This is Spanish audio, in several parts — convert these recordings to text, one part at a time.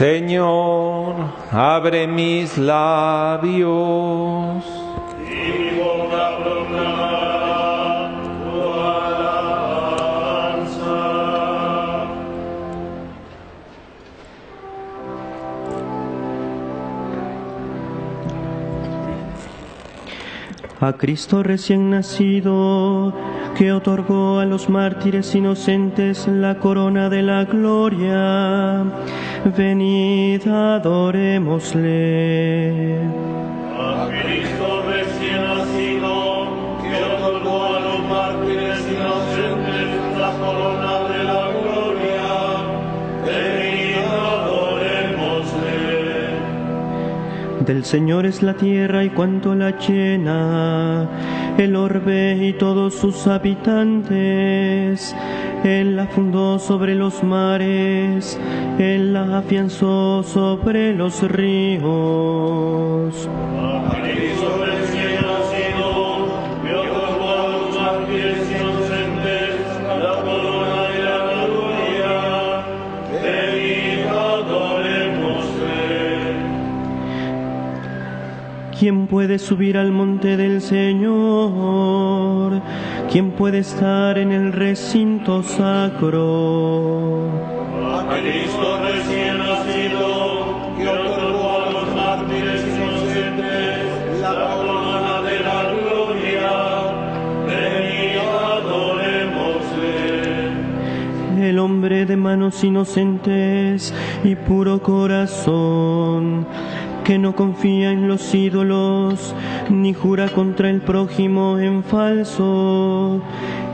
Señor, abre mis labios. A Cristo recién nacido, que otorgó a los mártires inocentes la corona de la gloria. Venid, adorémosle. A Cristo recién nacido, que otorgó a los mártires inocentes la corona de la gloria. Venid, adorémosle. Del Señor es la tierra y cuanto la llena, el orbe y todos sus habitantes. Él la fundó sobre los mares, Él la afianzó sobre los ríos. A Cristo recién nacido, que otorgó a los mártires inocentes la corona de la gloria. Venid, adorémosle. ¿Quién puede subir al monte del Señor? ¿Quién puede estar en el recinto sacro? A Cristo recién nacido, que otorgó a los mártires inocentes la corona de la gloria. Venid, adorémosle. El hombre de manos inocentes y puro corazón, que no confía en los ídolos, ni jura contra el prójimo en falso,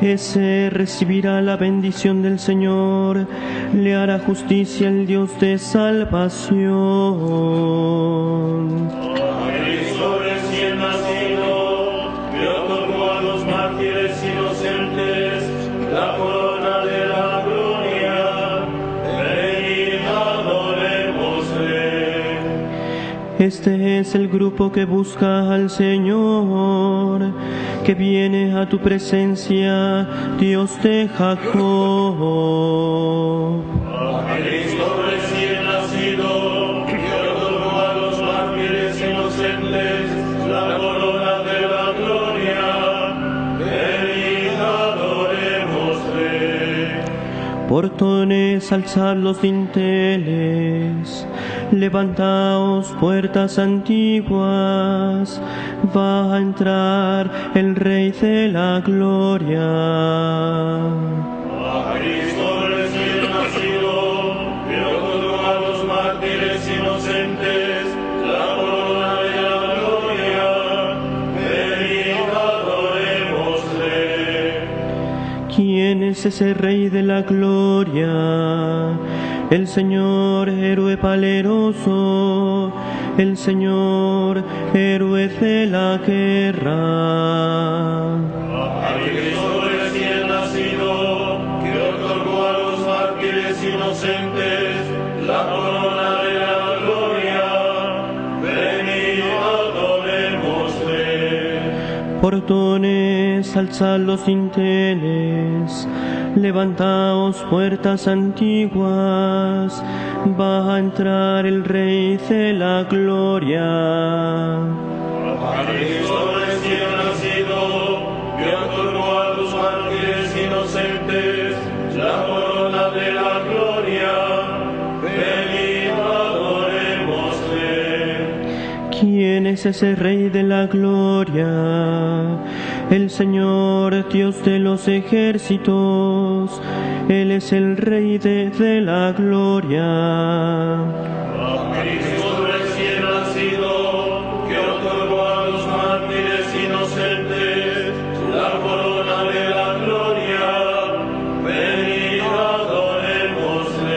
ese recibirá la bendición del Señor, le hará justicia el Dios de salvación. Este es el grupo que busca al Señor, que viene a tu presencia, Dios de Jacob. A Cristo recién nacido, que otorgó a los mártires inocentes la corona de la gloria. Venid, adorémosle. Portones, alzad los dinteles, levantaos puertas antiguas, va a entrar el Rey de la Gloria. A Cristo recién nacido, otorgó a los mártires inocentes la corona de la gloria. Venid, adorémosle. ¿Quién es ese Rey de la Gloria? El Señor, héroe valeroso, el Señor, héroe de la guerra. Recién nacido, que otorgó a los mártires inocentes la corona de la gloria. Venid, adorémosle. Portones, alzad los dinteles, levantaos puertas antiguas, va a entrar el Rey de la Gloria. Cristo recién nacido, que otorgó a los mártires inocentes la corona de la gloria. Venid, adorémosle. ¿Quién es ese Rey de la Gloria? El Señor, Dios de los ejércitos, Él es el Rey de, de la Gloria. A Cristo recién nacido, que otorgó a los mártires inocentes la corona de la gloria. Venid, adorémosle.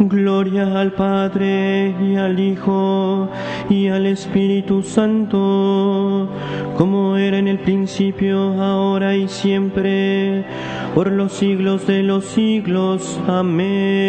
Gloria al Padre y al Hijo y al Espíritu Santo, como era en el principio, ahora y siempre, por los siglos de los siglos. Amén.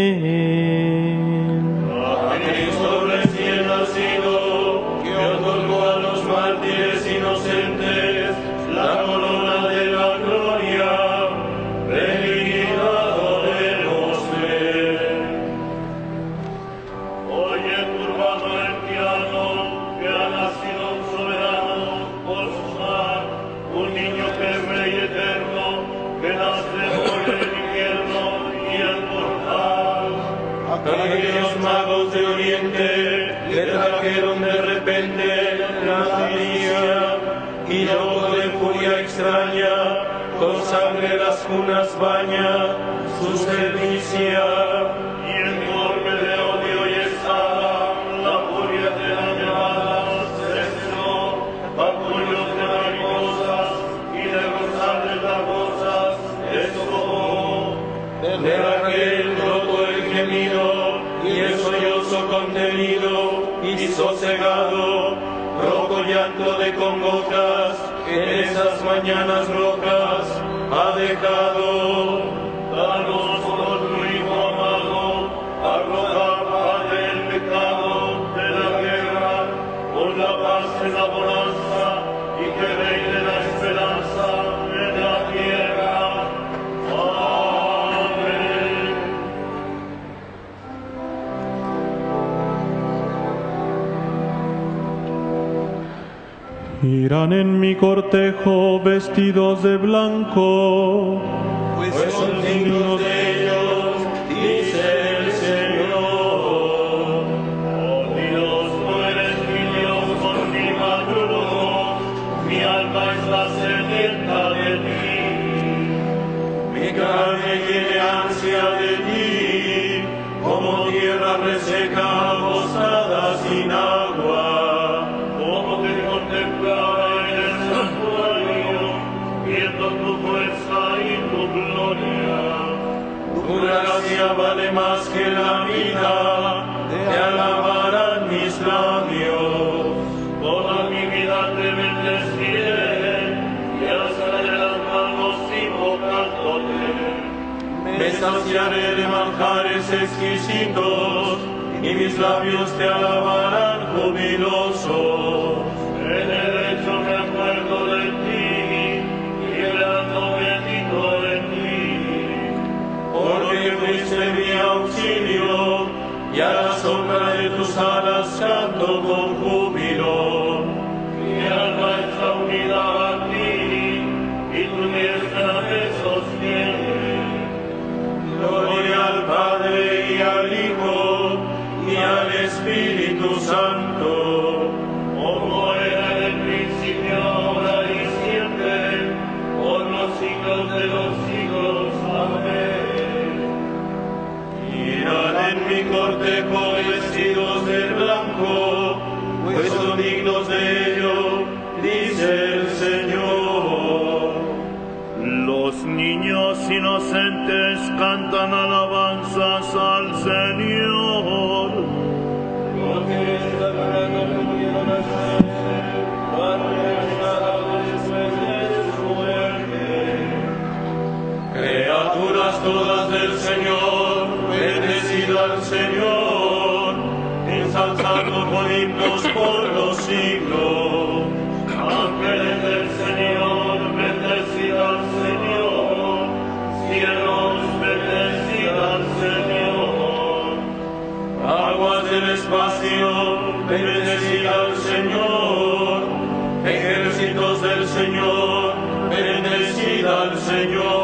vestidos de blanco. y mis labios te alabarán jubilosos. En el hecho me acuerdo de ti, y llorando bendito de ti, porque fuiste mi auxilio, y a la sombra de tus alas canto con júbilo. Mi alma está unida cortejo vestidos de blanco, pues son dignos de ello, dice el Señor. Los niños inocentes cantan por los siglos. Ángeles del Señor, bendecida al Señor. Cielos, bendecida al Señor. Aguas del espacio, bendecida al Señor. Ejércitos del Señor, bendecida al Señor.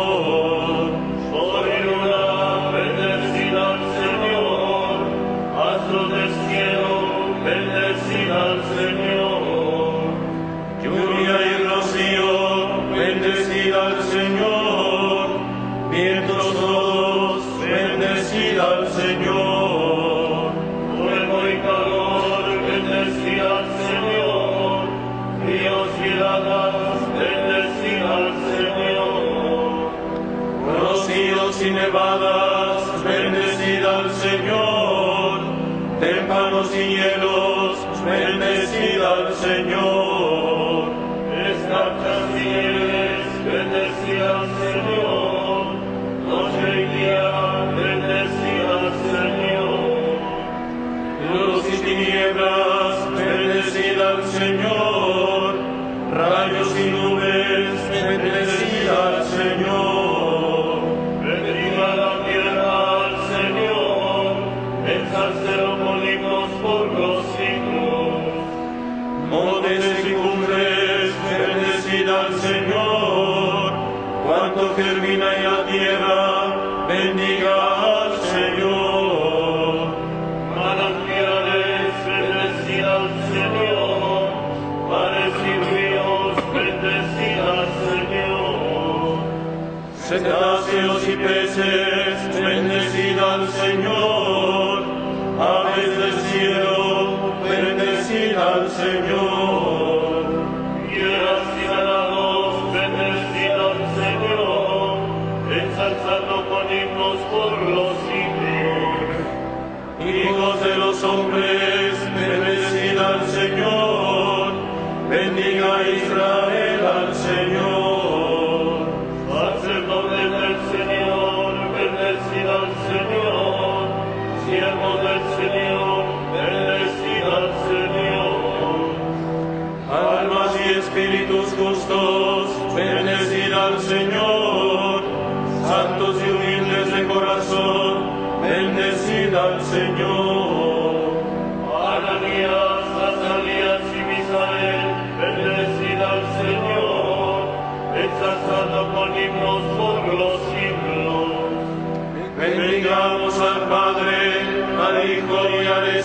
Cetáceos y peces, bendecid al Señor.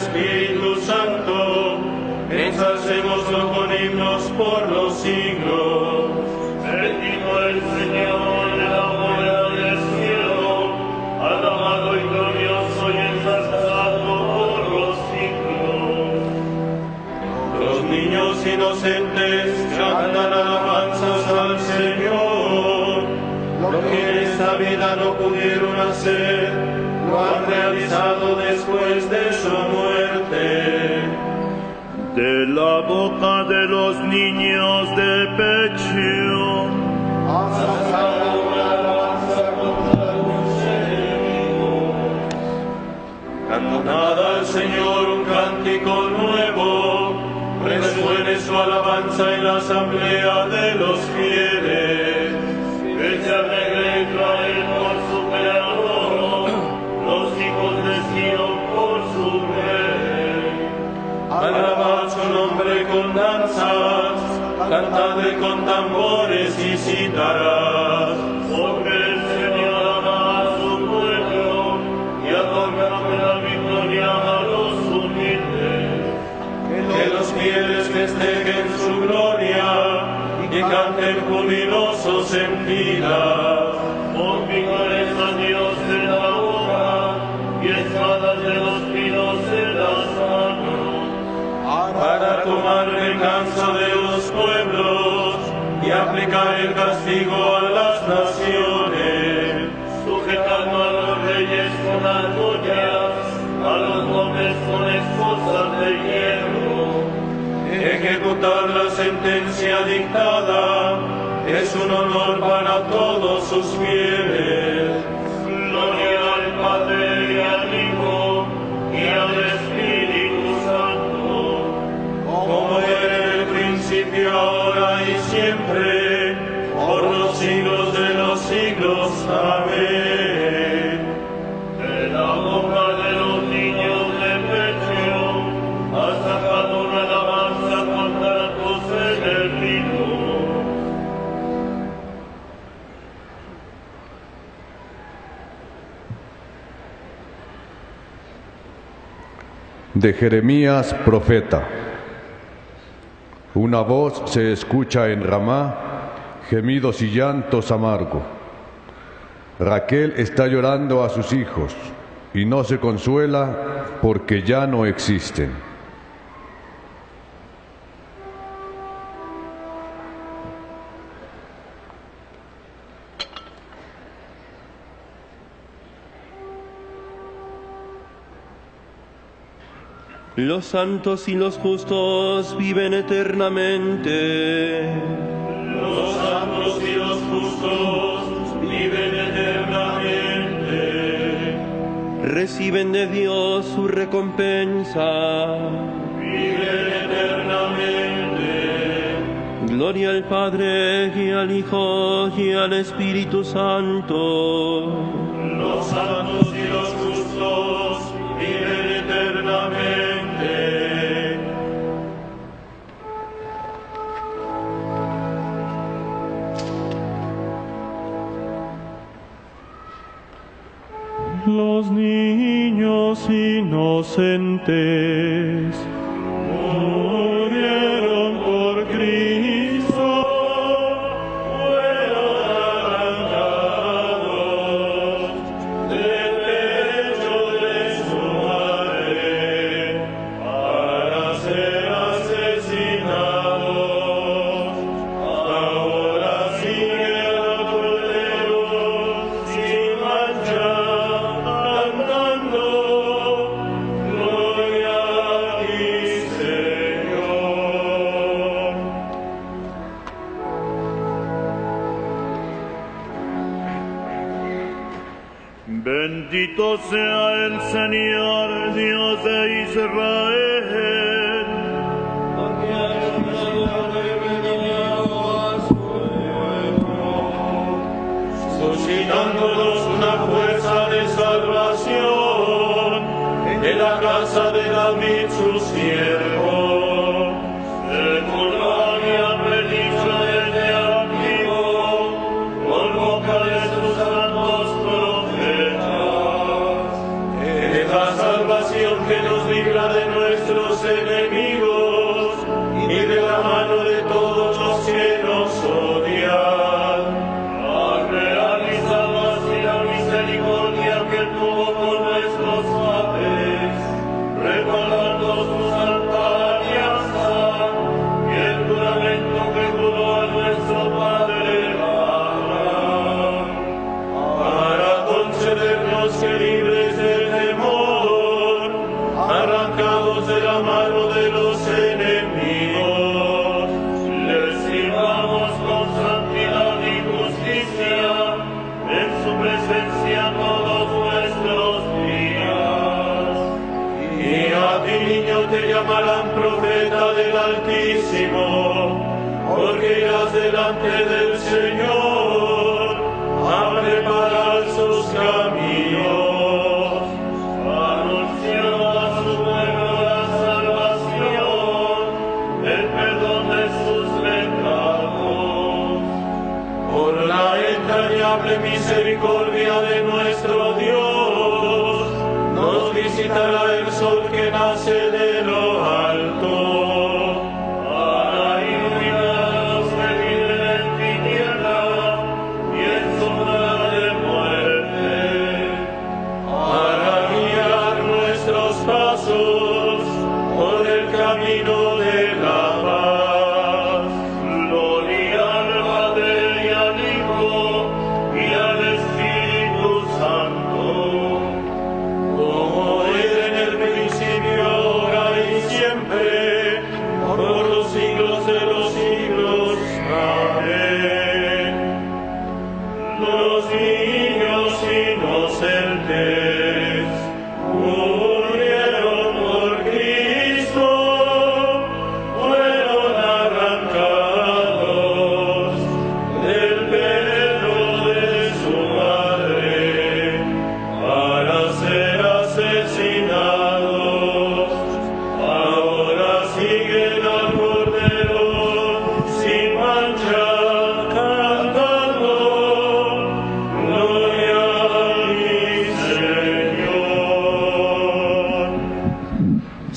Espíritu Santo. Ensalcémoslo con himnos por los siglos. Bendito el Señor de la bóveda del cielo, alabado y glorioso y ensalzado por los siglos. Los niños inocentes cantan alabanzas al Señor. Lo que en esta vida no pudieron hacer, lo han realizado De la boca de los niños de pecho, Cantad al Señor un cántico nuevo, resuene su alabanza en la asamblea de los fieles. Cantadle con tambores y cítaras. Porque el Señor ama a su pueblo y otorga la victoria a los humildes. Que los fieles festejen su gloria y canten jubilosos en filas. Y aplicar el castigo a las naciones. Sujetando a los reyes con argollas, a los nobles con esposas de hierro. Ejecutar la sentencia dictada es un honor para todos sus fieles. Por los siglos de los siglos. Amén. De la boca de los niños de pecho, has sacado una alabanza con cantos en el ritmo. De Jeremías profeta. Una voz se escucha en Ramá, gemidos y llantos amargo. Raquel está llorando a sus hijos y no se consuela porque ya no existen. Los santos y los justos viven eternamente. Los santos y los justos viven eternamente. Reciben de Dios su recompensa. Viven eternamente. Gloria al Padre y al Hijo y al Espíritu Santo. Los santos y los justos viven eternamente. Los niños inocentes Israel.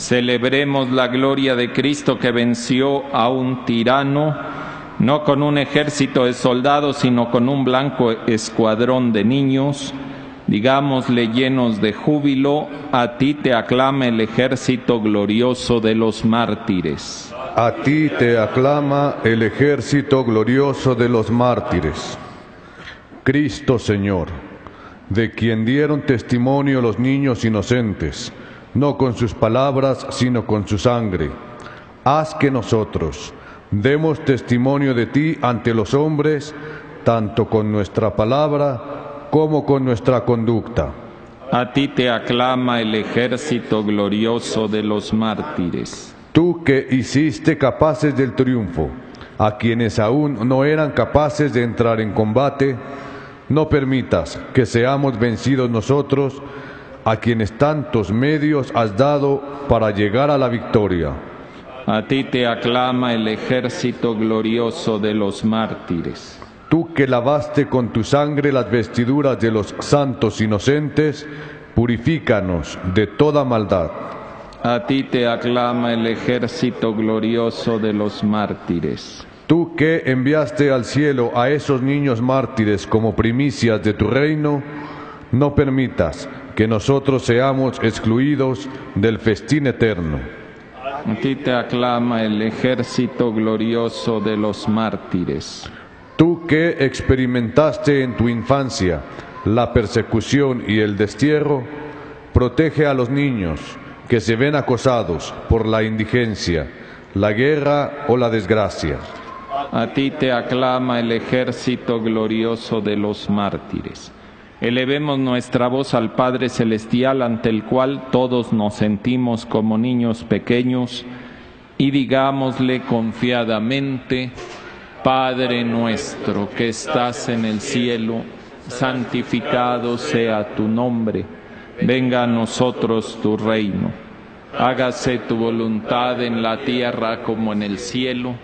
Celebremos la gloria de Cristo que venció a un tirano, no con un ejército de soldados, sino con un blanco escuadrón de niños. Digámosle llenos de júbilo, a ti te aclama el ejército glorioso de los mártires. A ti te aclama el ejército glorioso de los mártires. Cristo Señor, de quien dieron testimonio los niños inocentes, no con sus palabras, sino con su sangre. Haz que nosotros demos testimonio de ti ante los hombres, tanto con nuestra palabra como con nuestra conducta. A ti te aclama el ejército glorioso de los mártires. Tú que hiciste capaces del triunfo a quienes aún no eran capaces de entrar en combate, no permitas que seamos vencidos nosotros, a quienes tantos medios has dado para llegar a la victoria. A ti te aclama el ejército glorioso de los mártires. Tú que lavaste con tu sangre las vestiduras de los santos inocentes, purifícanos de toda maldad. A ti te aclama el ejército glorioso de los mártires. Tú que enviaste al cielo a esos niños mártires como primicias de tu reino, no permitas que nosotros seamos excluidos del festín eterno. A ti te aclama el ejército glorioso de los mártires. Tú que experimentaste en tu infancia la persecución y el destierro, protege a los niños que se ven acosados por la indigencia, la guerra o la desgracia. A ti te aclama el ejército glorioso de los mártires. Elevemos nuestra voz al Padre Celestial ante el cual todos nos sentimos como niños pequeños y digámosle confiadamente, Padre nuestro que estás en el cielo, santificado sea tu nombre, venga a nosotros tu reino, hágase tu voluntad en la tierra como en el cielo,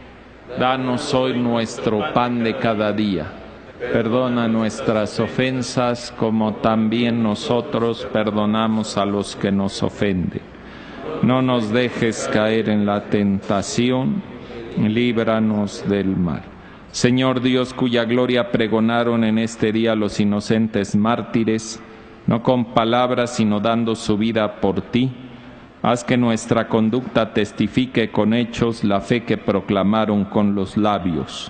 danos hoy nuestro pan de cada día Perdona nuestras ofensas como también nosotros perdonamos a los que nos ofenden. No nos dejes caer en la tentación, líbranos del mal. Señor Dios, cuya gloria pregonaron en este día los inocentes mártires, no con palabras, sino dando su vida por ti, haz que nuestra conducta testifique con hechos la fe que proclamaron con los labios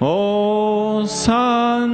Oh Santísima.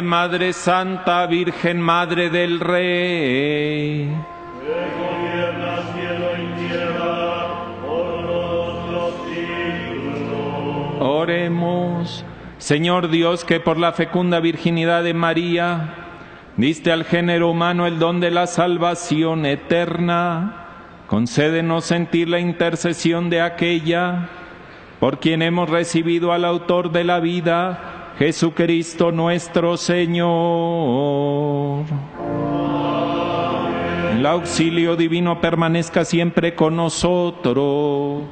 Madre Santa, Virgen Madre del Rey. Oremos. Señor Dios, que por la fecunda virginidad de María diste al género humano el don de la salvación eterna, concédenos sentir la intercesión de aquella por quien hemos recibido al autor de la vida Jesucristo nuestro Señor. El auxilio divino permanezca siempre con nosotros.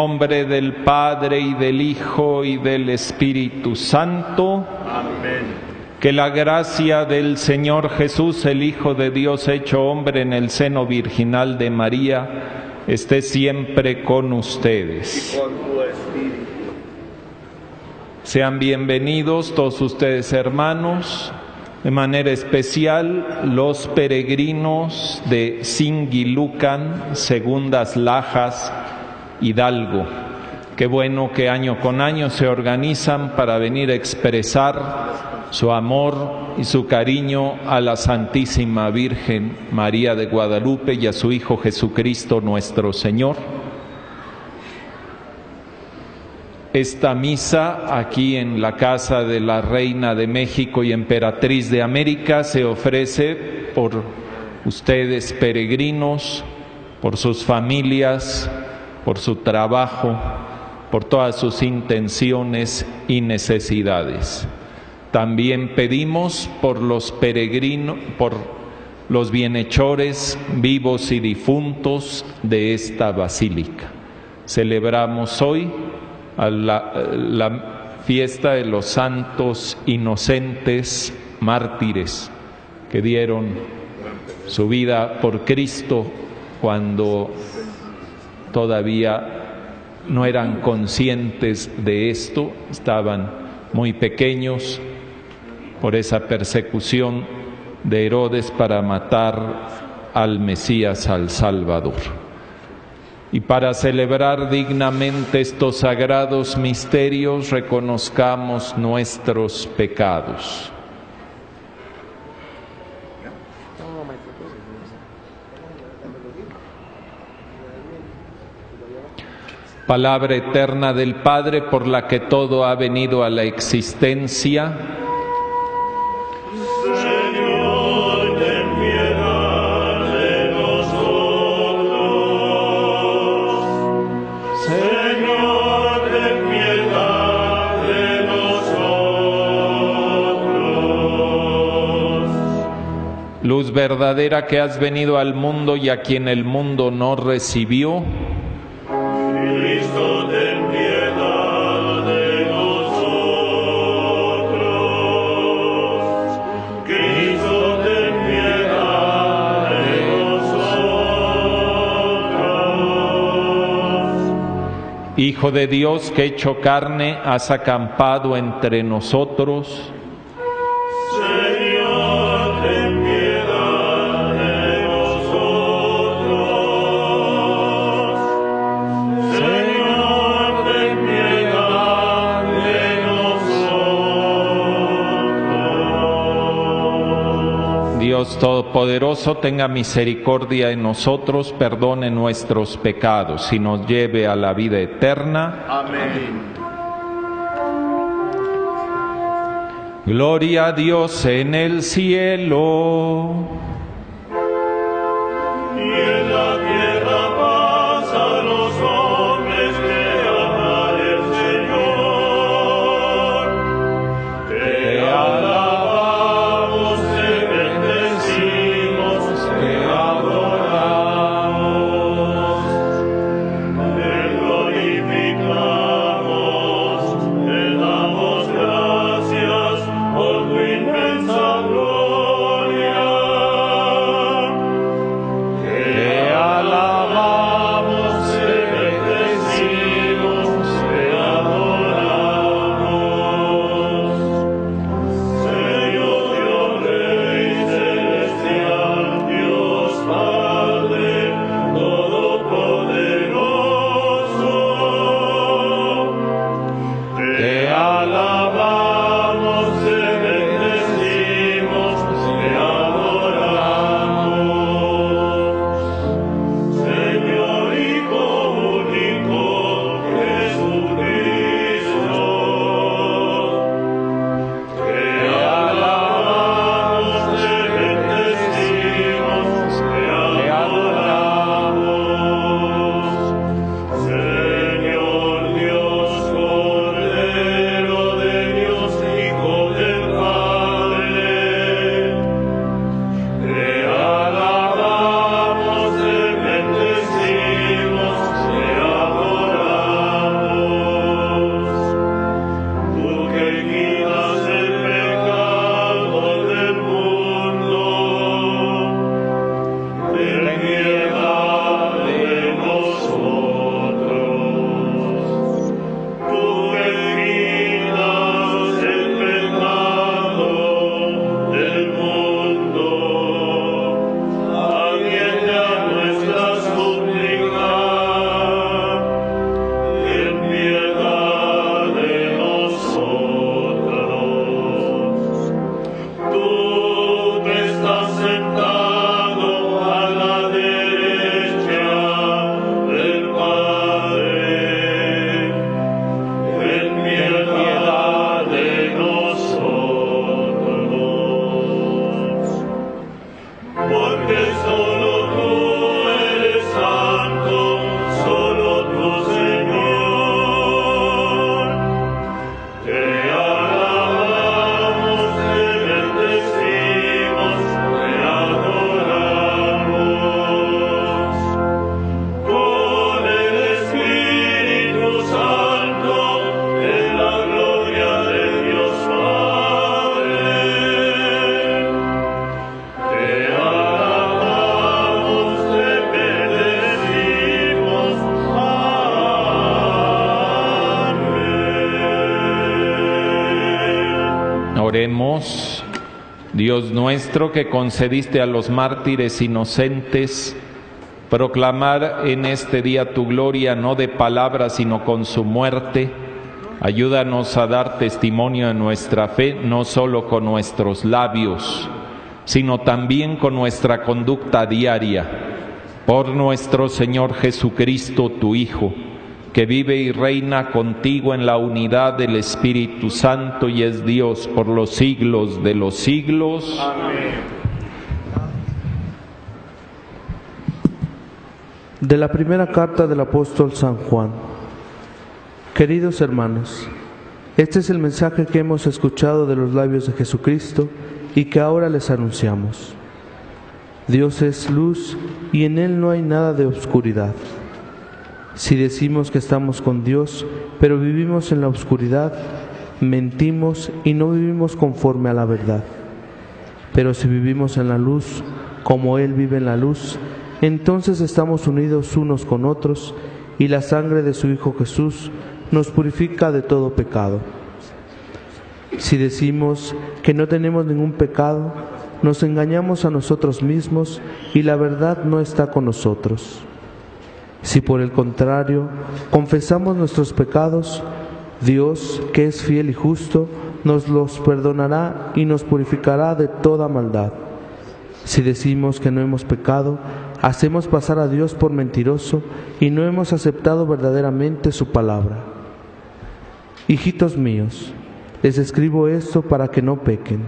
Nombre del Padre y del Hijo y del Espíritu Santo. Que la gracia del Señor Jesús, el Hijo de Dios hecho hombre en el seno virginal de María, esté siempre con ustedes. Sean bienvenidos todos ustedes hermanos, de manera especial los peregrinos de Singilucan, Segundas Lajas, Hidalgo. Qué bueno que año con año se organizan para venir a expresar su amor y su cariño a la Santísima Virgen María de Guadalupe y a su Hijo Jesucristo nuestro Señor. Esta misa aquí en la casa de la Reina de México y Emperatriz de América se ofrece por ustedes peregrinos, por sus familias, por su trabajo, por todas sus intenciones y necesidades. También pedimos por los peregrinos, por los bienhechores vivos y difuntos de esta basílica. Celebramos hoy la, fiesta de los santos inocentes mártires que dieron su vida por Cristo cuando todavía no eran conscientes de esto, estaban muy pequeños por esa persecución de Herodes para matar al Mesías, al Salvador. Y para celebrar dignamente estos sagrados misterios, reconozcamos nuestros pecados. Palabra eterna del Padre por la que todo ha venido a la existencia. Señor, ten piedad de nosotros. Señor, ten piedad de nosotros. Luz verdadera que has venido al mundo y a quien el mundo no recibió. Hijo de Dios que hecho carne has acampado entre nosotros. Todopoderoso tenga misericordia de nosotros, perdone nuestros pecados y nos lleve a la vida eterna. Amén. Gloria a Dios en el cielo. Dios nuestro que concediste a los mártires inocentes proclamar en este día tu gloria no de palabras sino con su muerte, ayúdanos a dar testimonio de nuestra fe no solo con nuestros labios, sino también con nuestra conducta diaria. Por nuestro Señor Jesucristo, tu Hijo, que vive y reina contigo en la unidad del Espíritu Santo y es Dios por los siglos de los siglos. De la primera carta del apóstol San Juan. Queridos hermanos, este es el mensaje que hemos escuchado de los labios de Jesucristo y que ahora les anunciamos. Dios es luz y en Él no hay nada de oscuridad. Si decimos que estamos con Dios, pero vivimos en la oscuridad, mentimos y no vivimos conforme a la verdad. Pero si vivimos en la luz, como Él vive en la luz, entonces estamos unidos unos con otros y la sangre de su Hijo Jesús nos purifica de todo pecado. Si decimos que no tenemos ningún pecado, nos engañamos a nosotros mismos y la verdad no está con nosotros. Si por el contrario confesamos nuestros pecados, Dios, que es fiel y justo, nos los perdonará y nos purificará de toda maldad. Si decimos que no hemos pecado, hacemos pasar a Dios por mentiroso y no hemos aceptado verdaderamente su palabra. Hijitos míos, les escribo esto para que no pequen,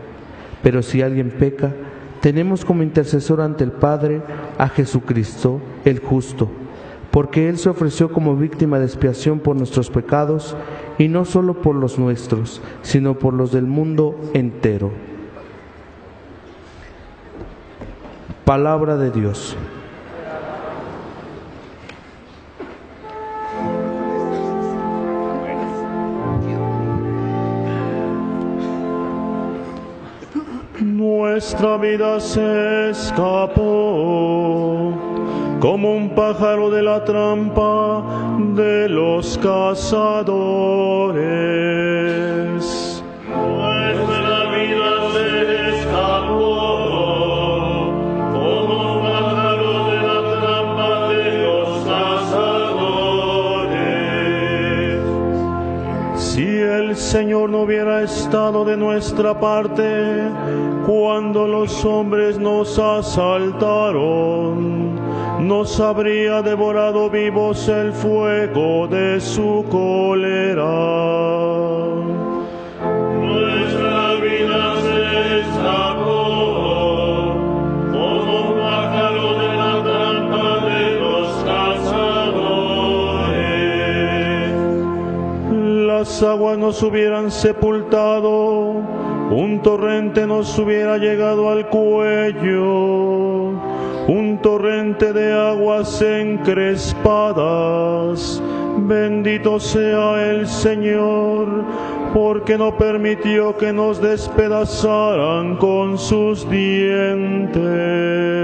pero si alguien peca, tenemos como intercesor ante el Padre a Jesucristo, el justo porque Él se ofreció como víctima de expiación por nuestros pecados, y no solo por los nuestros, sino por los del mundo entero. Palabra de Dios. Nuestra vida se escapó como un pájaro de la trampa de los cazadores. Nuestra vida se escapó como un pájaro de la trampa de los cazadores. Si el Señor no hubiera estado de nuestra parte cuando los hombres nos asaltaron, nos habría devorado vivos el fuego de su cólera. Nuestra vida se escapó como un pájaro de la trampa de los cazadores. Las aguas nos hubieran sepultado, un torrente nos hubiera llegado al cuello un torrente de aguas encrespadas. Bendito sea el Señor, porque no permitió que nos despedazaran con sus dientes.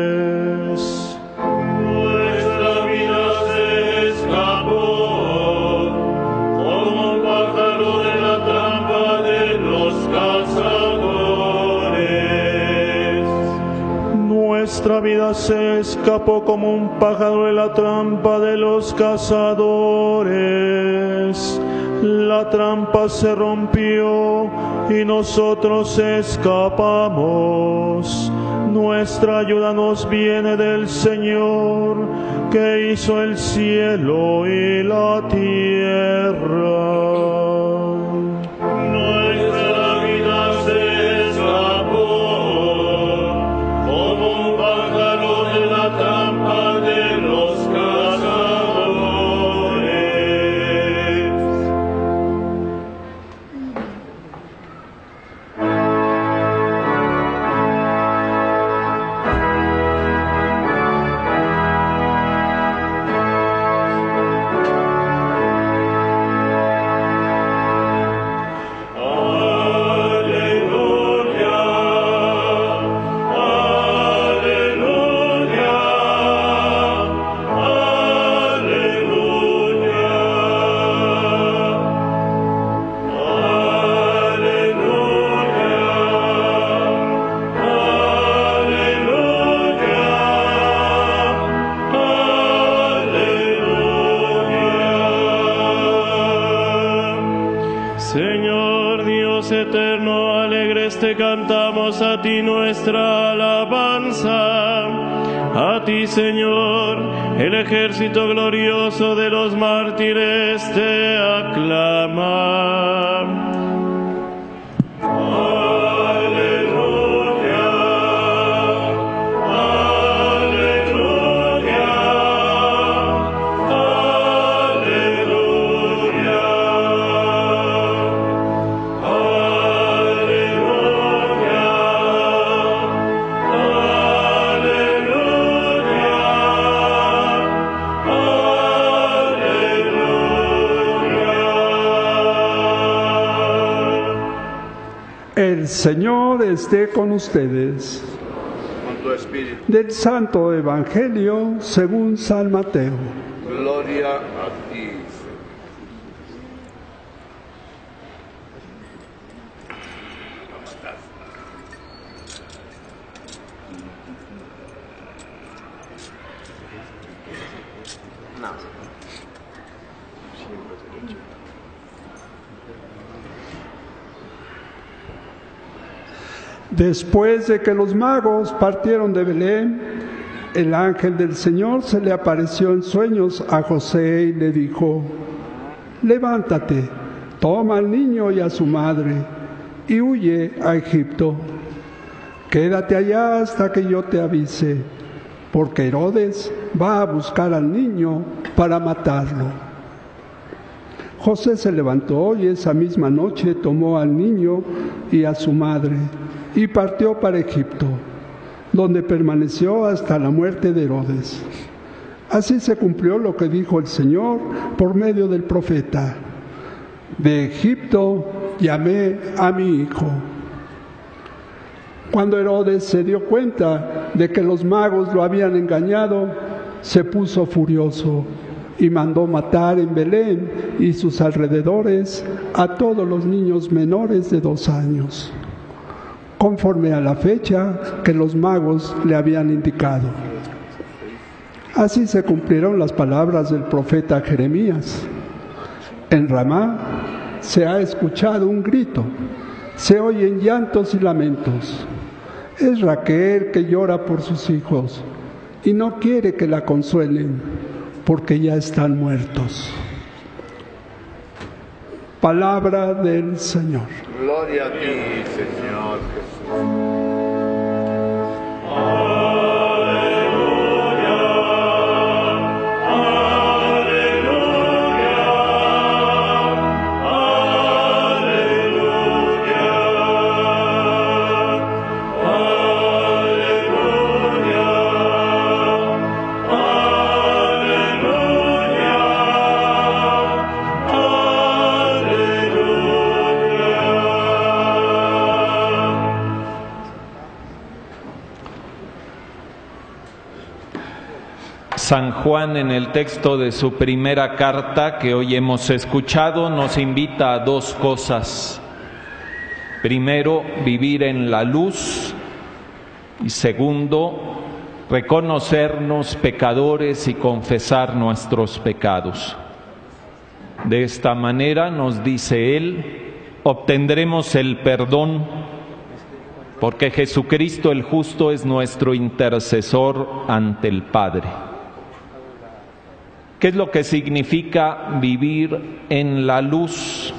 Se escapó como un pájaro de la trampa de los cazadores. La trampa se rompió y nosotros escapamos. Nuestra ayuda nos viene del Señor que hizo el cielo y la tierra. Cantamos a ti nuestra alabanza. A ti, Señor, el ejército glorioso de los mártires te aclama. El Señor esté con ustedes. Del Santo Evangelio según San Mateo. Gloria a ti. Después de que los magos partieron de Belén, el ángel del Señor se le apareció en sueños a José y le dijo, levántate, toma al niño y a su madre y huye a Egipto. Quédate allá hasta que yo te avise, porque Herodes va a buscar al niño para matarlo. José se levantó y esa misma noche tomó al niño y a su madre y partió para Egipto, donde permaneció hasta la muerte de Herodes. Así se cumplió lo que dijo el Señor por medio del profeta. De Egipto llamé a mi hijo. Cuando Herodes se dio cuenta de que los magos lo habían engañado, se puso furioso y mandó matar en Belén y sus alrededores a todos los niños menores de dos años conforme a la fecha que los magos le habían indicado. Así se cumplieron las palabras del profeta Jeremías. En Ramá se ha escuchado un grito, se oyen llantos y lamentos. Es Raquel que llora por sus hijos y no quiere que la consuelen porque ya están muertos. Palabra del Señor. Gloria a ti, Señor Jesús. San Juan en el texto de su primera carta que hoy hemos escuchado nos invita a dos cosas. Primero, vivir en la luz y segundo, reconocernos pecadores y confesar nuestros pecados. De esta manera, nos dice él, obtendremos el perdón porque Jesucristo el justo es nuestro intercesor ante el Padre. ¿Qué es lo que significa vivir en la luz?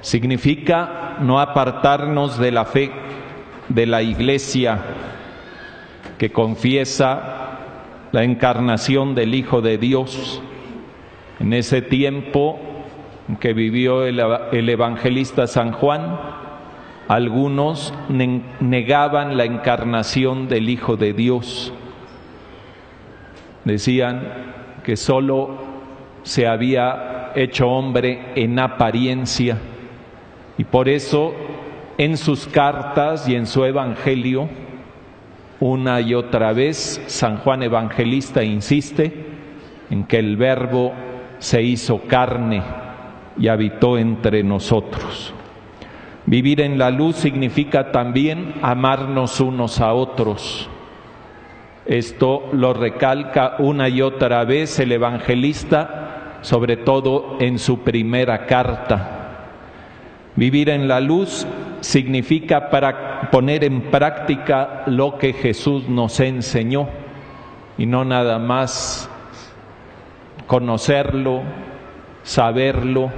Significa no apartarnos de la fe de la iglesia que confiesa la encarnación del Hijo de Dios. En ese tiempo que vivió el, evangelista San Juan, algunos negaban la encarnación del Hijo de Dios. Decían, que solo se había hecho hombre en apariencia y por eso en sus cartas y en su evangelio una y otra vez San Juan Evangelista insiste en que el verbo se hizo carne y habitó entre nosotros. Vivir en la luz significa también amarnos unos a otros esto lo recalca una y otra vez el evangelista, sobre todo en su primera carta. Vivir en la luz significa para poner en práctica lo que Jesús nos enseñó y no nada más conocerlo, saberlo,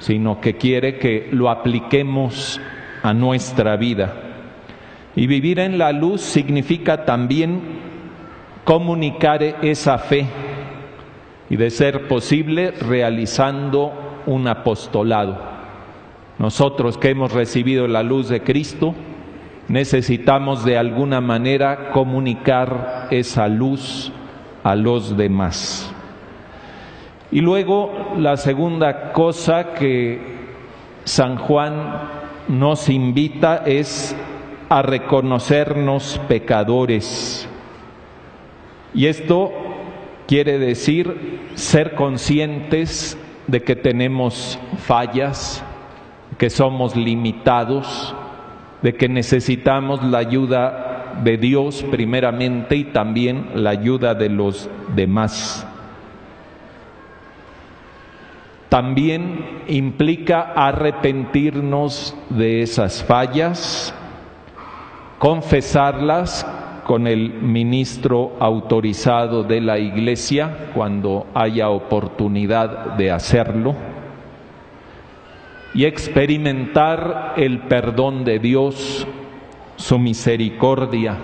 sino que quiere que lo apliquemos a nuestra vida. Y vivir en la luz significa también comunicar esa fe y de ser posible realizando un apostolado. Nosotros que hemos recibido la luz de Cristo, necesitamos de alguna manera comunicar esa luz a los demás. Y luego la segunda cosa que San Juan nos invita es a reconocernos pecadores. Y esto quiere decir ser conscientes de que tenemos fallas, que somos limitados, de que necesitamos la ayuda de Dios primeramente y también la ayuda de los demás. También implica arrepentirnos de esas fallas, confesarlas con el ministro autorizado de la Iglesia cuando haya oportunidad de hacerlo y experimentar el perdón de Dios, su misericordia,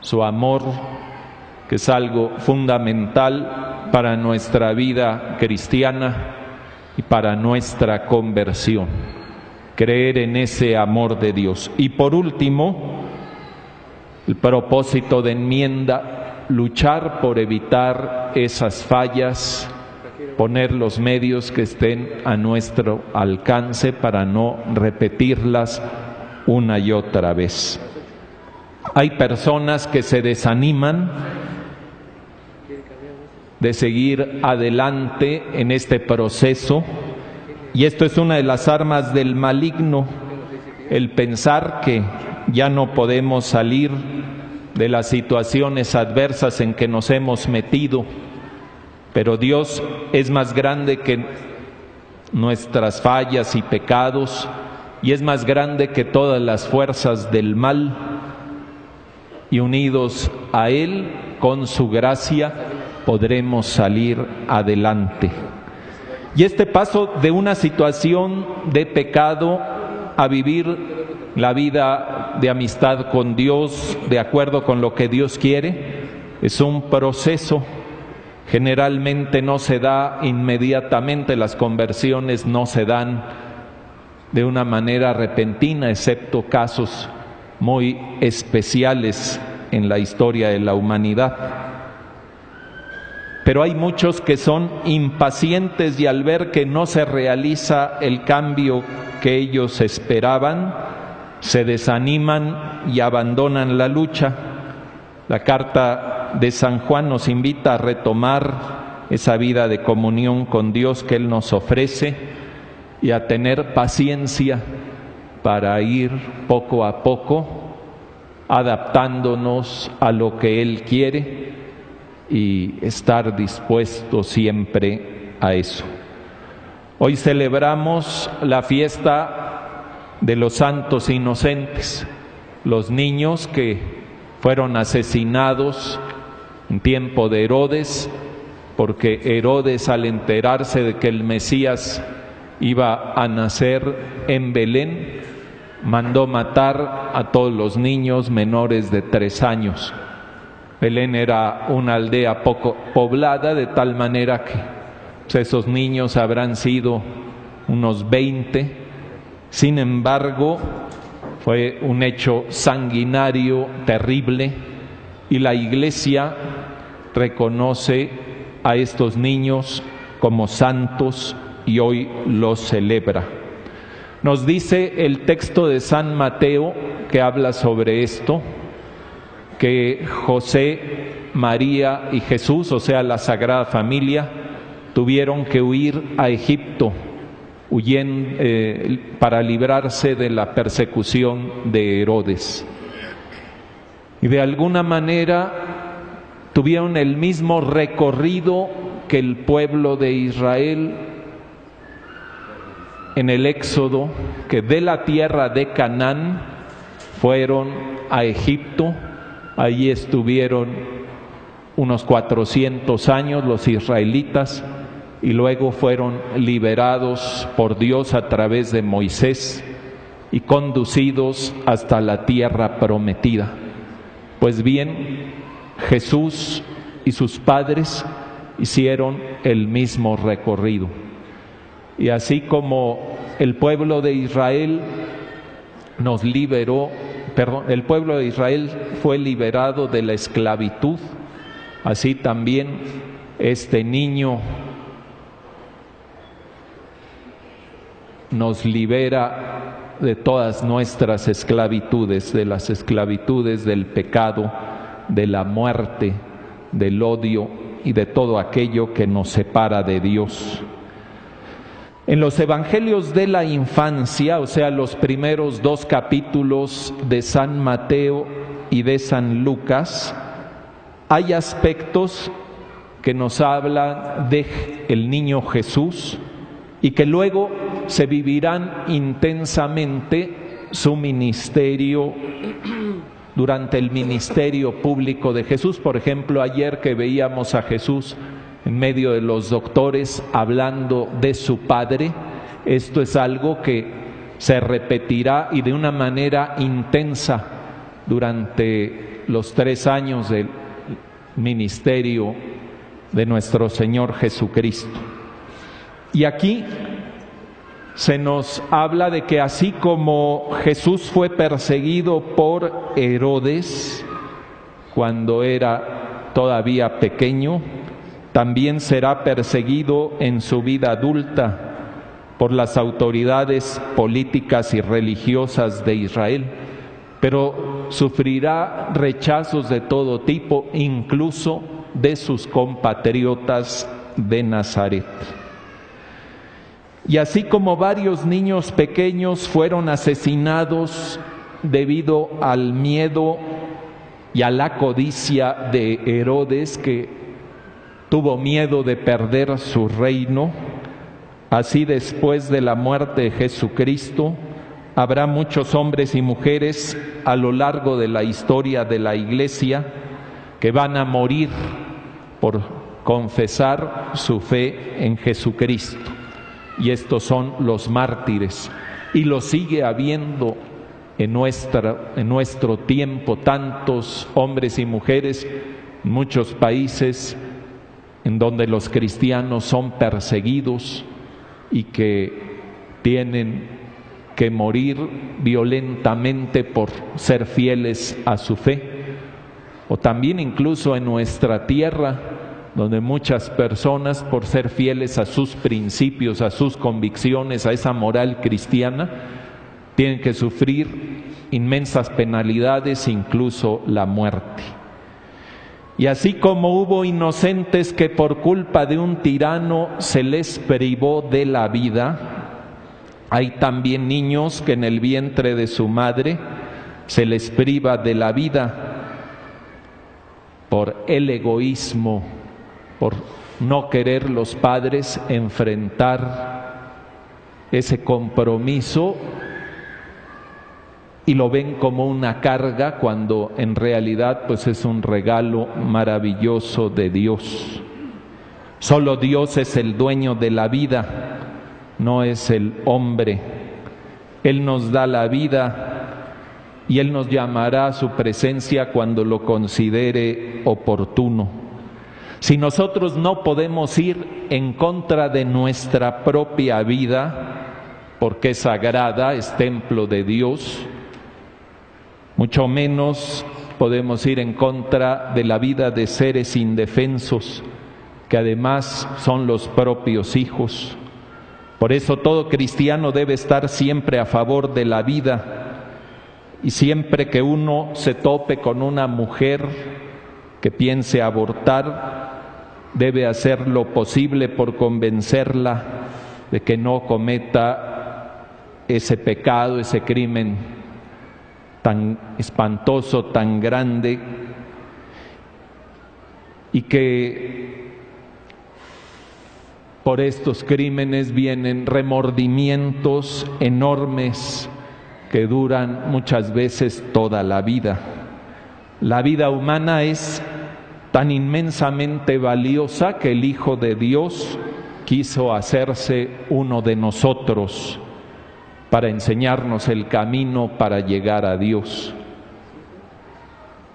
su amor, que es algo fundamental para nuestra vida cristiana y para nuestra conversión. Creer en ese amor de Dios. Y por último, el propósito de enmienda, luchar por evitar esas fallas poner los medios que estén a nuestro alcance para no repetirlas una y otra vez. Hay personas que se desaniman de seguir adelante en este proceso y esto es una de las armas del maligno, el pensar que ya no podemos salir de las situaciones adversas en que nos hemos metido pero Dios es más grande que nuestras fallas y pecados y es más grande que todas las fuerzas del mal y unidos a Él con su gracia podremos salir adelante. Y este paso de una situación de pecado a vivir la vida de amistad con Dios de acuerdo con lo que Dios quiere es un proceso Generalmente no se da inmediatamente, las conversiones no se dan de una manera repentina, excepto casos muy especiales en la historia de la humanidad. Pero hay muchos que son impacientes y al ver que no se realiza el cambio que ellos esperaban, se desaniman y abandonan la lucha. La carta de San Juan nos invita a retomar esa vida de comunión con Dios que Él nos ofrece y a tener paciencia para ir poco a poco adaptándonos a lo que Él quiere y estar dispuesto siempre a eso. Hoy celebramos la fiesta de los santos inocentes, los niños que fueron asesinados en tiempo de Herodes, porque Herodes al enterarse de que el Mesías iba a nacer en Belén, mandó matar a todos los niños menores de tres años. Belén era una aldea poco poblada, de tal manera que pues, esos niños habrán sido unos veinte. Sin embargo, fue un hecho sanguinario, terrible, y la iglesia reconoce a estos niños como santos y hoy los celebra. Nos dice el texto de San Mateo que habla sobre esto, que José, María y Jesús, o sea, la Sagrada Familia, tuvieron que huir a Egipto huyendo, eh, para librarse de la persecución de Herodes. Y de alguna manera tuvieron el mismo recorrido que el pueblo de Israel en el Éxodo que de la tierra de Canaán fueron a Egipto, allí estuvieron unos 400 años los israelitas y luego fueron liberados por Dios a través de Moisés y conducidos hasta la tierra prometida. Pues bien, Jesús y sus padres hicieron el mismo recorrido. Y así como el pueblo de Israel nos liberó, perdón, el pueblo de Israel fue liberado de la esclavitud, así también este niño nos libera de todas nuestras esclavitudes, de las esclavitudes del pecado, de la muerte, del odio y de todo aquello que nos separa de Dios. En los evangelios de la infancia, o sea, los primeros dos capítulos de San Mateo y de San Lucas, hay aspectos que nos hablan de el niño Jesús y que luego se vivirán intensamente su ministerio durante el ministerio público de Jesús. Por ejemplo, ayer que veíamos a Jesús en medio de los doctores hablando de su Padre, esto es algo que se repetirá y de una manera intensa durante los tres años del ministerio de nuestro Señor Jesucristo. Y aquí se nos habla de que así como Jesús fue perseguido por Herodes cuando era todavía pequeño, también será perseguido en su vida adulta por las autoridades políticas y religiosas de Israel, pero sufrirá rechazos de todo tipo, incluso de sus compatriotas de Nazaret. Y así como varios niños pequeños fueron asesinados debido al miedo y a la codicia de Herodes, que tuvo miedo de perder su reino, así después de la muerte de Jesucristo, habrá muchos hombres y mujeres a lo largo de la historia de la iglesia que van a morir por confesar su fe en Jesucristo y estos son los mártires. Y lo sigue habiendo en, nuestra, en nuestro tiempo tantos hombres y mujeres, muchos países en donde los cristianos son perseguidos y que tienen que morir violentamente por ser fieles a su fe. O también incluso en nuestra tierra, donde muchas personas, por ser fieles a sus principios, a sus convicciones, a esa moral cristiana, tienen que sufrir inmensas penalidades, incluso la muerte. Y así como hubo inocentes que por culpa de un tirano se les privó de la vida, hay también niños que en el vientre de su madre se les priva de la vida por el egoísmo por no querer los padres enfrentar ese compromiso y lo ven como una carga cuando en realidad pues es un regalo maravilloso de Dios. Solo Dios es el dueño de la vida, no es el hombre. Él nos da la vida y Él nos llamará a su presencia cuando lo considere oportuno. Si nosotros no podemos ir en contra de nuestra propia vida, porque es sagrada, es templo de Dios, mucho menos podemos ir en contra de la vida de seres indefensos, que además son los propios hijos. Por eso todo cristiano debe estar siempre a favor de la vida y siempre que uno se tope con una mujer que piense abortar, debe hacer lo posible por convencerla de que no cometa ese pecado, ese crimen tan espantoso, tan grande, y que por estos crímenes vienen remordimientos enormes que duran muchas veces toda la vida. La vida humana es tan inmensamente valiosa que el Hijo de Dios quiso hacerse uno de nosotros para enseñarnos el camino para llegar a Dios.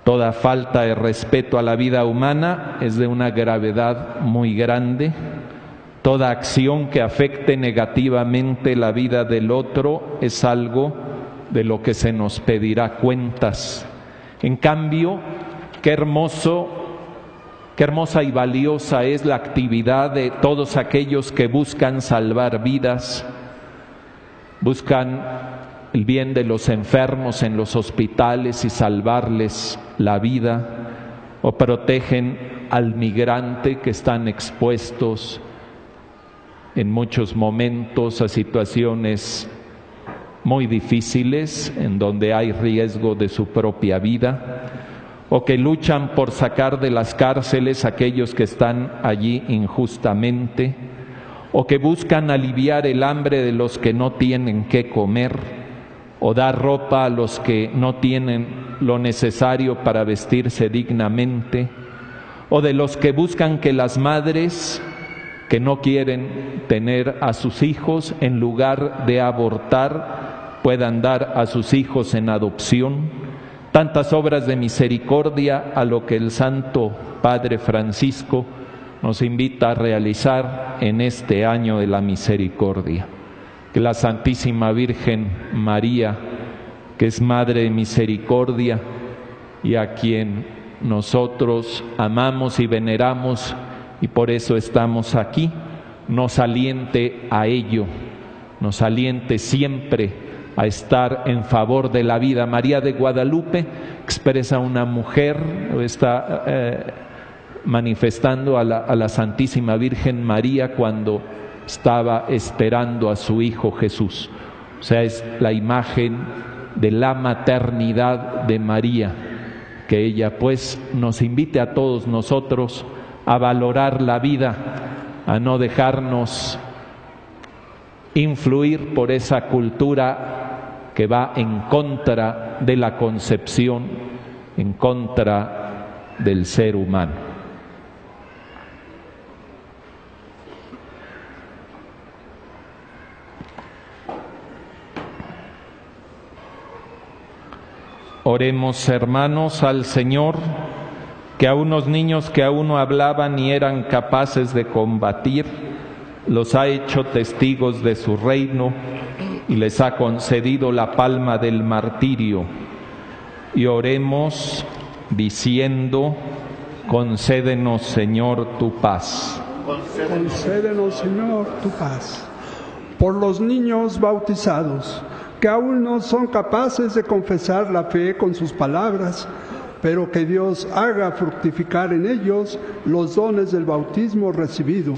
Toda falta de respeto a la vida humana es de una gravedad muy grande. Toda acción que afecte negativamente la vida del otro es algo de lo que se nos pedirá cuentas. En cambio, qué hermoso, qué hermosa y valiosa es la actividad de todos aquellos que buscan salvar vidas, buscan el bien de los enfermos en los hospitales y salvarles la vida, o protegen al migrante que están expuestos en muchos momentos a situaciones muy difíciles en donde hay riesgo de su propia vida, o que luchan por sacar de las cárceles aquellos que están allí injustamente, o que buscan aliviar el hambre de los que no tienen qué comer, o dar ropa a los que no tienen lo necesario para vestirse dignamente, o de los que buscan que las madres que no quieren tener a sus hijos en lugar de abortar puedan dar a sus hijos en adopción, tantas obras de misericordia a lo que el Santo Padre Francisco nos invita a realizar en este año de la misericordia. Que la Santísima Virgen María, que es Madre de Misericordia y a quien nosotros amamos y veneramos y por eso estamos aquí, nos aliente a ello, nos aliente siempre a estar en favor de la vida. María de Guadalupe expresa una mujer, está eh, manifestando a la, a la Santísima Virgen María cuando estaba esperando a su Hijo Jesús. O sea, es la imagen de la maternidad de María, que ella pues nos invite a todos nosotros a valorar la vida, a no dejarnos influir por esa cultura que va en contra de la concepción, en contra del ser humano. Oremos hermanos al Señor, que a unos niños que aún no hablaban y eran capaces de combatir, los ha hecho testigos de su reino y les ha concedido la palma del martirio. Y oremos diciendo, concédenos Señor tu paz. Concédenos, Señor, tu paz. Por los niños bautizados, que aún no son capaces de confesar la fe con sus palabras, pero que Dios haga fructificar en ellos los dones del bautismo recibido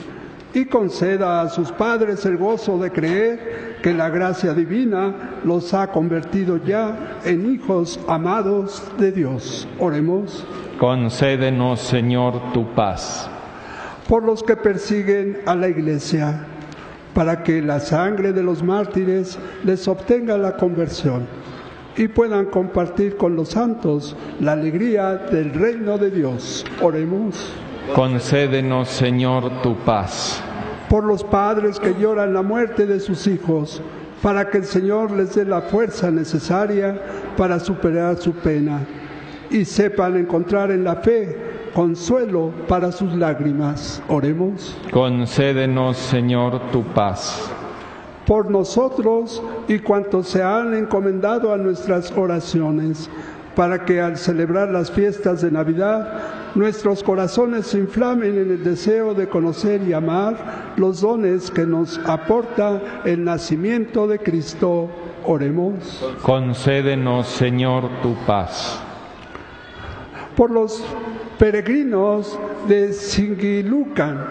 y conceda a sus padres el gozo de creer que la gracia divina los ha convertido ya en hijos amados de Dios. Oremos. Concédenos, Señor, tu paz. Por los que persiguen a la iglesia, para que la sangre de los mártires les obtenga la conversión y puedan compartir con los santos la alegría del reino de Dios. Oremos. Concédenos, Señor, tu paz. Por los padres que lloran la muerte de sus hijos, para que el Señor les dé la fuerza necesaria para superar su pena y sepan encontrar en la fe consuelo para sus lágrimas. Oremos. Concédenos, Señor, tu paz. Por nosotros y cuantos se han encomendado a nuestras oraciones, para que al celebrar las fiestas de Navidad nuestros corazones se inflamen en el deseo de conocer y amar los dones que nos aporta el nacimiento de Cristo. Oremos. Concédenos, Señor, tu paz. Por los peregrinos de Singilucan,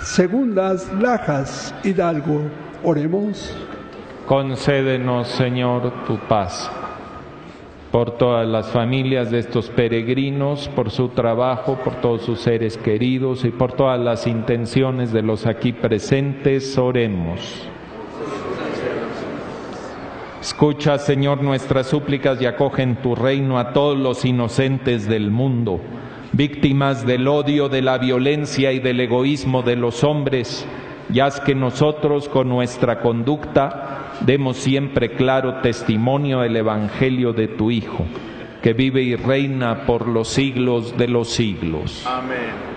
Segundas Lajas, Hidalgo, oremos. Concédenos, Señor, tu paz. Por todas las familias de estos peregrinos, por su trabajo, por todos sus seres queridos y por todas las intenciones de los aquí presentes, oremos. Escucha, Señor, nuestras súplicas y acoge en tu reino a todos los inocentes del mundo, víctimas del odio, de la violencia y del egoísmo de los hombres, y que nosotros con nuestra conducta demos siempre claro testimonio del Evangelio de tu Hijo, que vive y reina por los siglos de los siglos. Amén.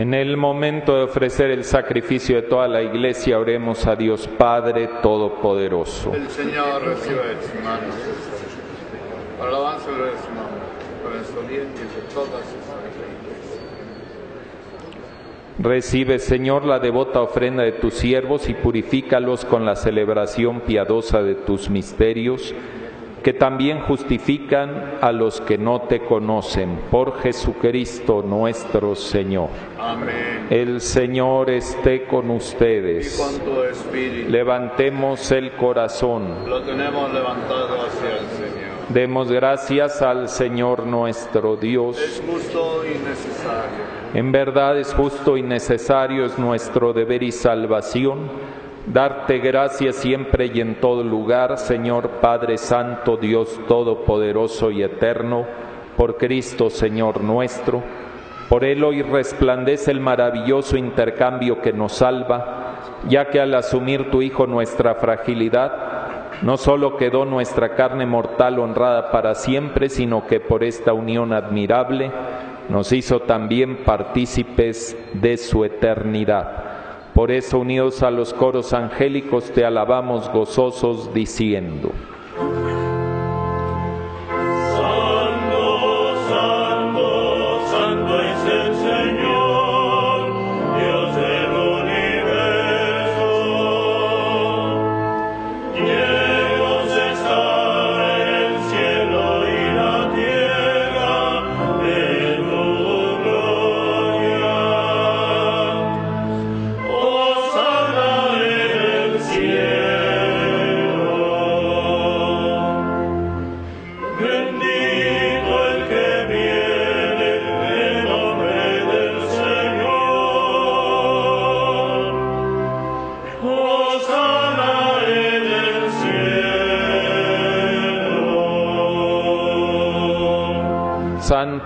En el momento de ofrecer el sacrificio de toda la iglesia, oremos a Dios Padre Todopoderoso. El Señor reciba de sus manos para alabanza de su nombre, para el soliente de todas sus. Recibe, Señor, la devota ofrenda de tus siervos y purifícalos con la celebración piadosa de tus misterios, que también justifican a los que no te conocen. Por Jesucristo nuestro Señor. Amén. El Señor esté con Y ustedes. con tu espíritu Levantemos el corazón. lo tenemos levantado hacia el Señor. Demos gracias al Señor nuestro Dios. Es justo y necesario. En verdad es justo y necesario, es nuestro deber y salvación, darte gracias siempre y en todo lugar, Señor Padre Santo, Dios Todopoderoso y Eterno, por Cristo Señor nuestro. Por Él hoy resplandece el maravilloso intercambio que nos salva, ya que al asumir tu Hijo nuestra fragilidad, no solo quedó nuestra carne mortal honrada para siempre, sino que por esta unión admirable nos hizo también partícipes de su eternidad. Por eso, unidos a los coros angélicos, te alabamos gozosos diciendo.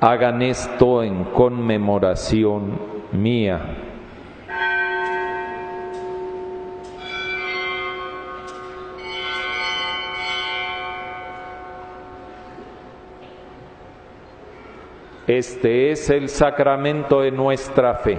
Hagan esto en conmemoración mía. Este es el sacramento de nuestra fe.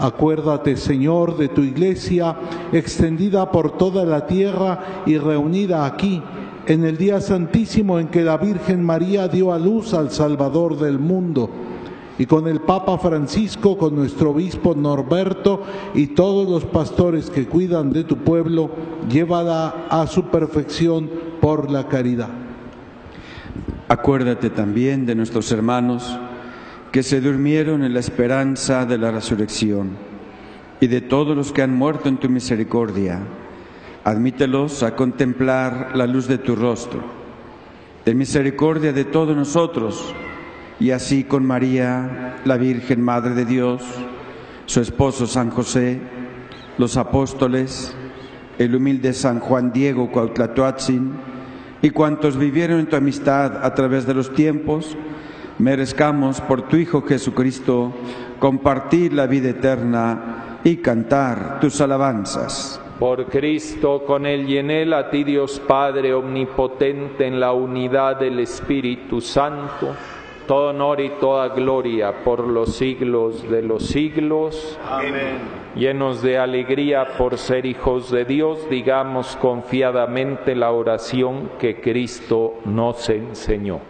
Acuérdate, Señor, de tu iglesia extendida por toda la tierra y reunida aquí, en el día santísimo en que la Virgen María dio a luz al Salvador del mundo, y con el Papa Francisco, con nuestro obispo Norberto y todos los pastores que cuidan de tu pueblo, llévala a su perfección por la caridad. Acuérdate también de nuestros hermanos que se durmieron en la esperanza de la resurrección y de todos los que han muerto en tu misericordia. Admítelos a contemplar la luz de tu rostro. Ten misericordia de todos nosotros y así con María, la Virgen Madre de Dios, su esposo San José, los apóstoles, el humilde San Juan Diego Cuautlatoatzin y cuantos vivieron en tu amistad a través de los tiempos, merezcamos por tu Hijo Jesucristo compartir la vida eterna y cantar tus alabanzas. Por Cristo, con Él y en Él, a ti Dios Padre Omnipotente, en la unidad del Espíritu Santo, todo honor y toda gloria por los siglos de los siglos. Amén. Llenos de alegría por ser hijos de Dios, digamos confiadamente la oración que Cristo nos enseñó.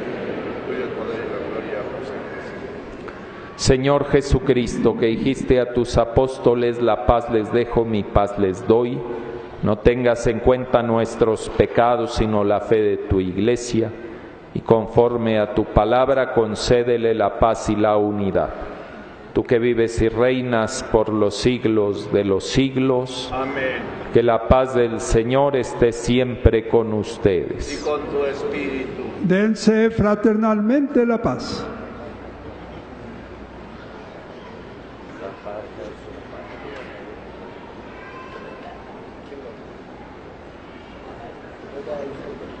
Señor Jesucristo, que dijiste a tus apóstoles, la paz les dejo, mi paz les doy, no tengas en cuenta nuestros pecados, sino la fe de tu iglesia, y conforme a tu palabra concédele la paz y la unidad tú que vives y reinas por los siglos de los siglos. Amén. Que la paz del Señor esté siempre con ustedes. Y con tu espíritu. Dense fraternalmente la paz. Cordero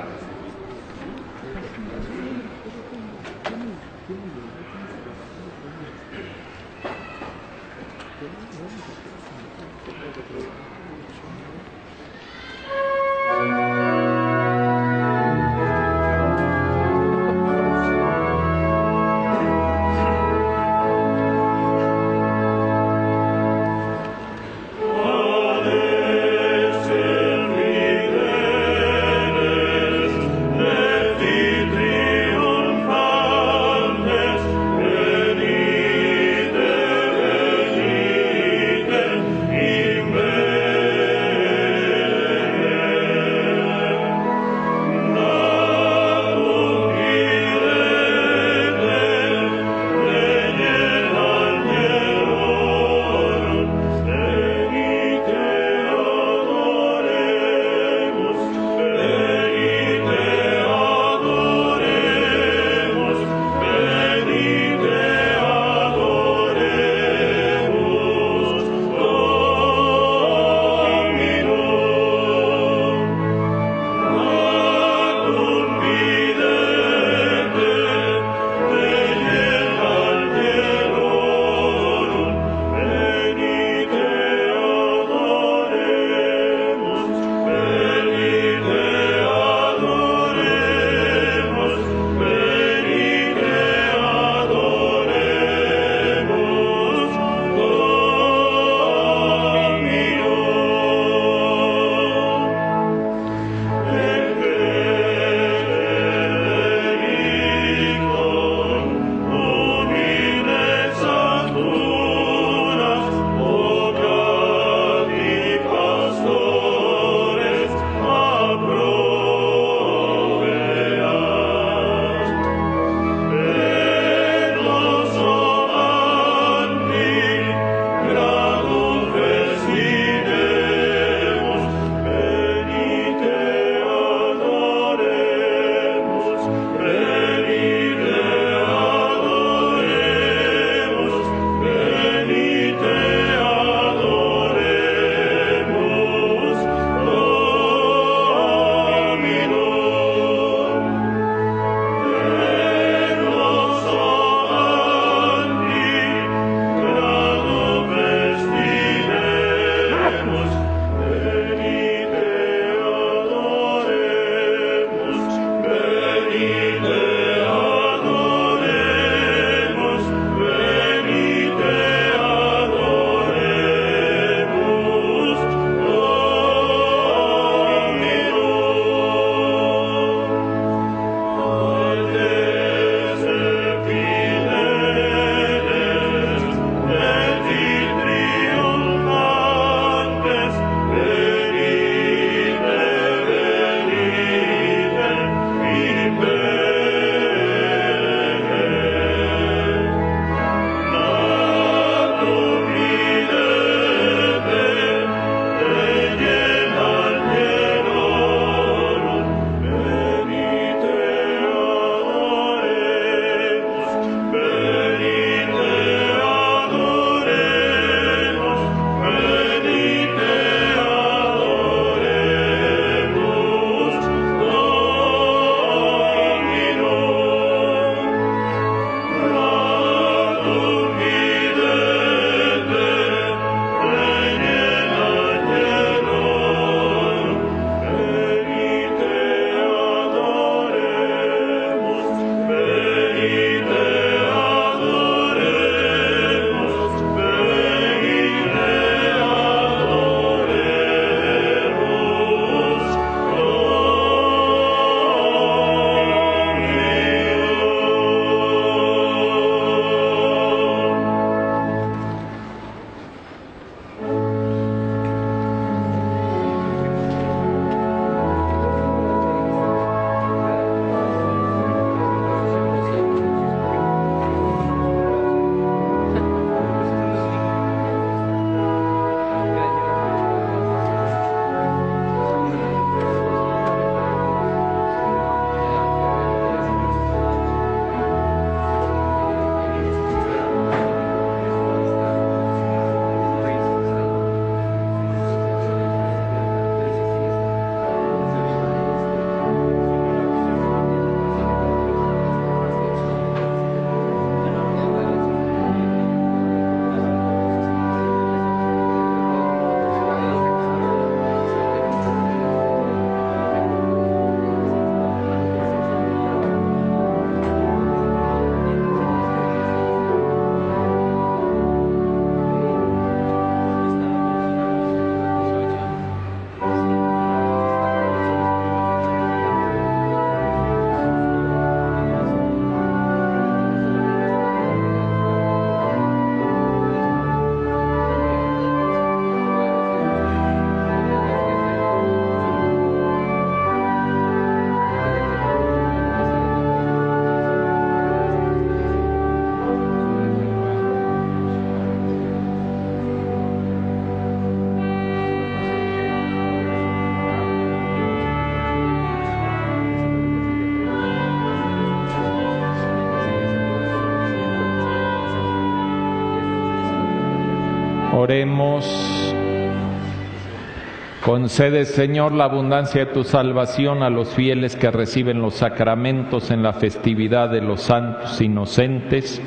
Concede, Señor, la abundancia de tu salvación a los fieles que reciben los sacramentos en la festividad de los santos inocentes,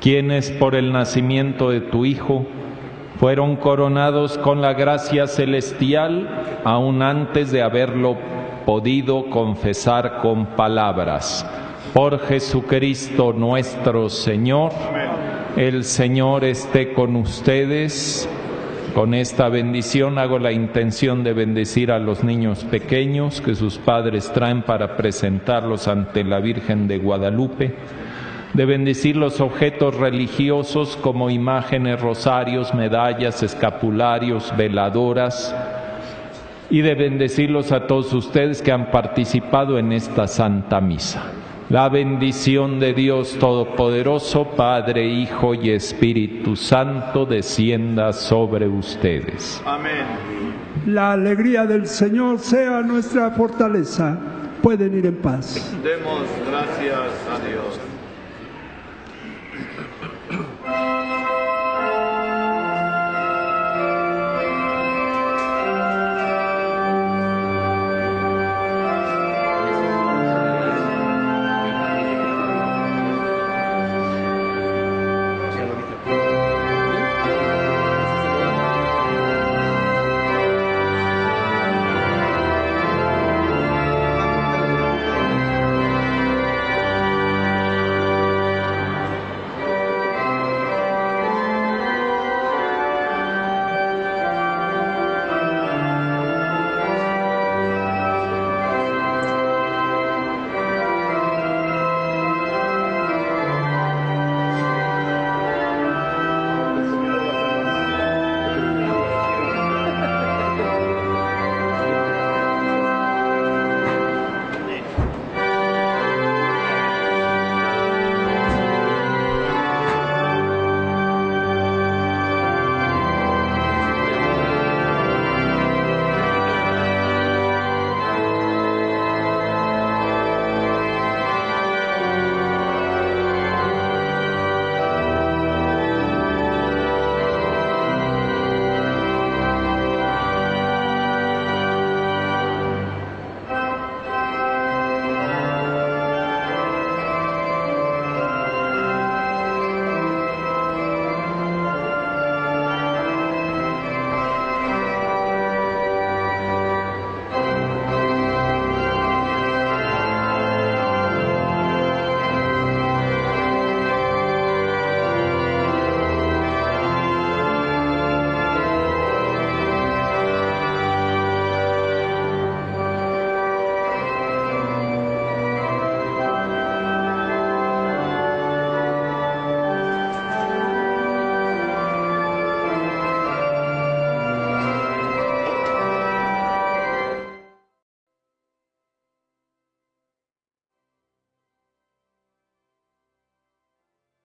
quienes por el nacimiento de tu Hijo fueron coronados con la gracia celestial aún antes de haberlo podido confesar con palabras. Por Jesucristo nuestro Señor, el Señor esté con ustedes con esta bendición hago la intención de bendecir a los niños pequeños que sus padres traen para presentarlos ante la Virgen de Guadalupe, de bendecir los objetos religiosos como imágenes, rosarios, medallas, escapularios, veladoras, y de bendecirlos a todos ustedes que han participado en esta Santa Misa. La bendición de Dios Todopoderoso, Padre, Hijo y Espíritu Santo, descienda sobre ustedes. Amén. La alegría del Señor sea nuestra fortaleza. Pueden ir en paz. Demos gracias a Dios.